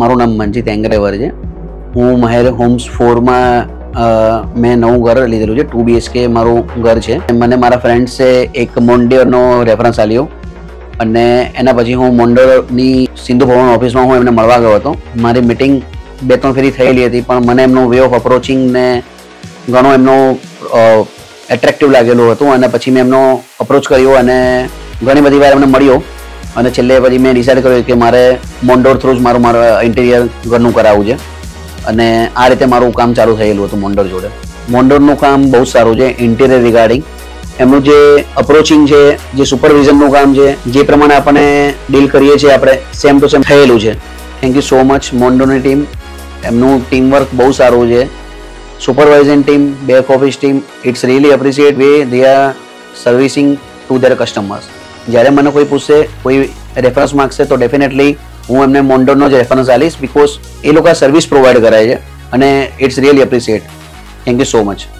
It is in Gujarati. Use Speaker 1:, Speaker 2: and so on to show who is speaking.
Speaker 1: મારું નામ મનજીત એંગ્રેવર છે. હું મહેર હોમ્સ ફોરમાં મેં નવું ઘર લીધેલું છે, ટુ બીએચકે મારું ઘર છે. મને મારા ફ્રેન્ડ્સે એક મોન્ડેરનો રેફરન્સ આપ્યો અને એના પછી હું મોન્ડેરની સિંધુ ભવન ઓફિસમાં હું એમને મળવા ગયો હતો. મારી મિટિંગ બે ત્રણ ફેરી થયેલી હતી, પણ મને એમનો વે ઓફ અપ્રોચિંગ ને ઘણો એમનો એટ્રેક્ટિવ લાગેલું હતું અને પછી મેં એમનો અપ્રોચ કર્યો અને ઘણી બધી વાર એમને મળ્યો. અને છેલ્લે પછી મેં ડિસાઇડ કર્યું કે મારે મોન્ડોર થ્રુ જ મારું મારું ઇન્ટિરિયર ઘરનું કરાવવું છે. અને આ રીતે મારું કામ ચાલુ થયેલું હતું મોન્ડોર જોડે. મોન્ડોરનું કામ બહુ સારું છે ઇન્ટિરિયર રિગાર્ડિંગ એમનું જે અપ્રોચિંગ છે, જે સુપરવિઝનનું કામ છે, જે પ્રમાણે આપણે ડીલ કરીએ છીએ આપણે સેમ ટુ સેમ થયેલું છે. થેન્ક યુ સો મચ મોન્ડોની ટીમ એમનું ટીમવર્ક બહુ સારું છે. Supervising team back office team it's really appreciate way they are servicing to their customers જ્યારે મને કોઈ પૂછશે કોઈ રેફરન્સ માગશે, તો ડેફિનેટલી હું એમને મોન્ડોનો જ રેફરન્સ આપીશ બિકોઝ એ લોકો સર્વિસ પ્રોવાઈડ કરે છે અને it's really appreciate thank you so much